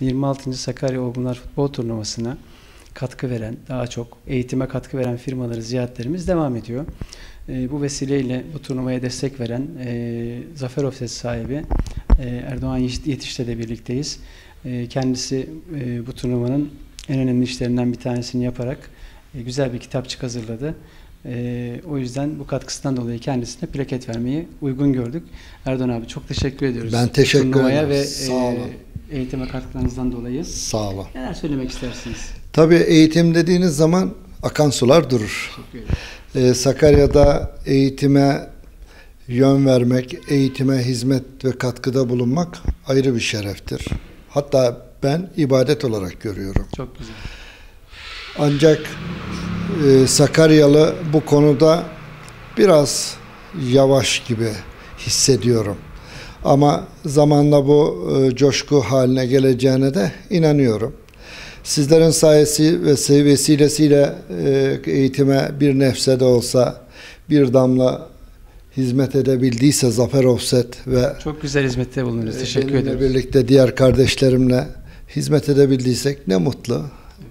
26. Sakarya Olgunlar Futbol Turnuvası'na katkı veren, daha çok eğitime katkı veren firmaları ziyaretlerimiz devam ediyor. E, bu vesileyle bu turnuvaya destek veren e, Zafer Ofset sahibi e, Erdoğan Yetiş'le de birlikteyiz. E, kendisi e, bu turnuvanın en önemli işlerinden bir tanesini yaparak e, güzel bir kitapçık hazırladı. E, o yüzden bu katkısından dolayı kendisine plaket vermeyi uygun gördük. Erdoğan abi çok teşekkür ediyoruz. Ben teşekkür Turnuvaya ederim. ve Sağ olun. e, eğitime katkılarınızdan dolayı. Sağ olun. Neler söylemek istersiniz? Tabii eğitim dediğiniz zaman akan sular durur. Ee, Sakarya'da eğitime yön vermek, eğitime hizmet ve katkıda bulunmak ayrı bir şereftir. Hatta ben ibadet olarak görüyorum. Çok güzel. Ancak e, Sakaryalı bu konuda biraz yavaş gibi hissediyorum. Ama zamanla bu e, coşku haline geleceğine de inanıyorum. Sizlerin sayesi ve vesilesiyle e, eğitime bir nefse de olsa bir damla hizmet edebildiyse Zafer Offset ve Çok güzel hizmette bulundunuz. Teşekkür benimle ediyoruz. birlikte diğer kardeşlerimle hizmet edebildiysek ne mutlu.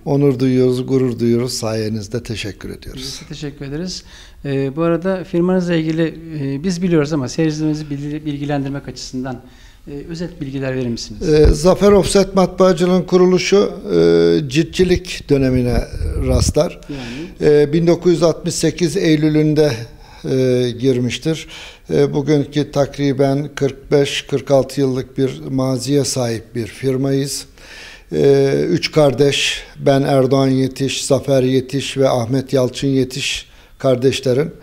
Onur duyuyoruz, gurur duyuyoruz. Sayenizde teşekkür ediyoruz. Biz teşekkür ederiz. Ee, bu arada firmanızla ilgili e, biz biliyoruz ama seyircilerimizi bilgi- bilgilendirmek açısından e, özet bilgiler verir misiniz? Ee, Zafer Offset Matbaacılığın kuruluşu e, ciltçilik dönemine rastlar. Yani Ee, 1968 Eylül'ünde e, girmiştir. E, bugünkü takriben 45-46 yıllık bir maziye sahip bir firmayız. E, üç kardeş, ben Erdoğan Yetiş, Zafer Yetiş ve Ahmet Yalçın Yetiş kardeşlerim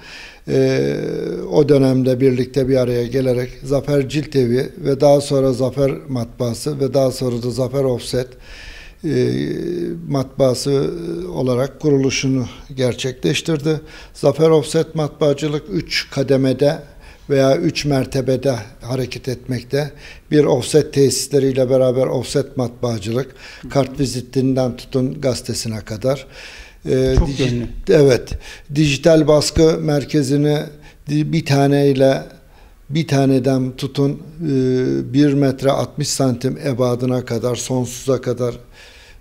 e, o dönemde birlikte bir araya gelerek Zafer Cilt Evi ve daha sonra Zafer Matbaası ve daha sonra da Zafer Offset e, matbaası olarak kuruluşunu gerçekleştirdi. Zafer Offset matbaacılık 3 kademede veya 3 mertebede hareket etmekte. Bir offset tesisleriyle beraber offset matbaacılık, kart vizitinden tutun gazetesine kadar. E, Çok diji- yönlü. Evet. Dijital baskı merkezini bir taneyle bir taneden tutun e, 1 metre 60 santim ebadına kadar sonsuza kadar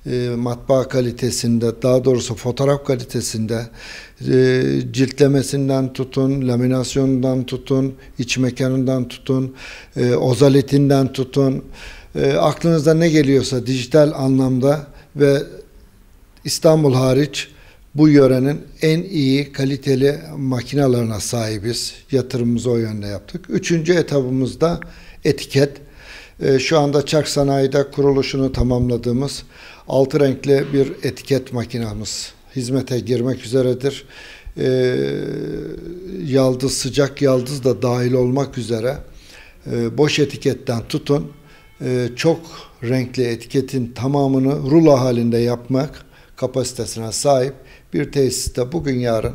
e, matbaa kalitesinde daha doğrusu fotoğraf kalitesinde e, ciltlemesinden tutun, laminasyonundan tutun, iç mekanından tutun, e, ozaletinden tutun, e, aklınıza ne geliyorsa dijital anlamda ve İstanbul hariç bu yörenin en iyi kaliteli makinalarına sahibiz. Yatırımımızı o yönde yaptık. Üçüncü etabımızda etiket. Ee, şu anda Çark Sanayi'de kuruluşunu tamamladığımız altı renkli bir etiket makinamız hizmete girmek üzeredir. Ee, yaldız, sıcak yaldız da dahil olmak üzere e, boş etiketten tutun e, çok renkli etiketin tamamını rulo halinde yapmak kapasitesine sahip bir tesiste bugün yarın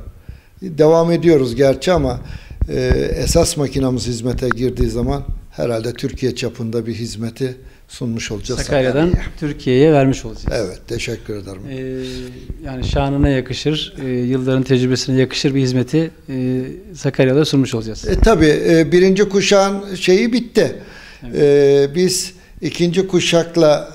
devam ediyoruz gerçi ama e, esas makinamız hizmete girdiği zaman herhalde Türkiye çapında bir hizmeti sunmuş olacağız. Sakarya'dan. Türkiye'ye vermiş olacağız. Evet teşekkür ederim. Ee, yani şanına yakışır, e, yılların tecrübesine yakışır bir hizmeti e, Sakarya'da sunmuş olacağız. E, tabii e, birinci kuşağın şeyi bitti. E, biz ikinci kuşakla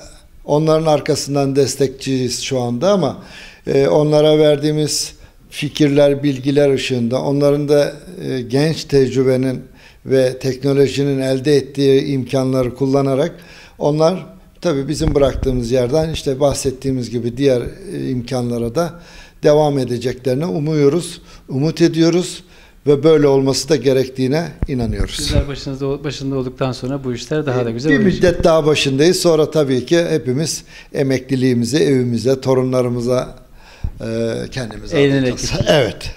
onların arkasından destekçiyiz şu anda ama e, onlara verdiğimiz fikirler, bilgiler ışığında onların da e, genç tecrübenin ve teknolojinin elde ettiği imkanları kullanarak onlar tabii bizim bıraktığımız yerden işte bahsettiğimiz gibi diğer e, imkanlara da devam edeceklerini umuyoruz, umut ediyoruz ve böyle olması da gerektiğine inanıyoruz. Sizler başınızda, başında olduktan sonra bu işler daha da güzel bir olacak. müddet daha başındayız. Sonra tabii ki hepimiz emekliliğimizi evimize, torunlarımıza e, kendimize Eğlenerek. Evet.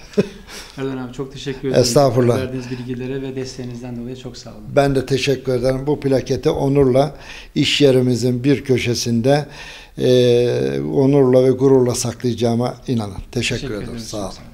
Erdoğan abi çok teşekkür ederim. Estağfurullah. Verdiğiniz bilgilere ve desteğinizden dolayı çok sağ olun. Ben de teşekkür ederim. Bu plaketi onurla iş yerimizin bir köşesinde e, onurla ve gururla saklayacağıma inanın. Teşekkür, Teşekkür ederim. ederim. Sağ olun.